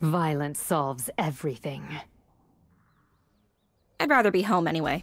Violence solves everything. I'd rather be home anyway.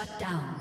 Shut down.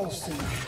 Will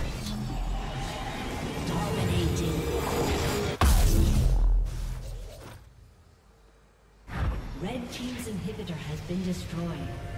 Destroyed.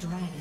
dragon.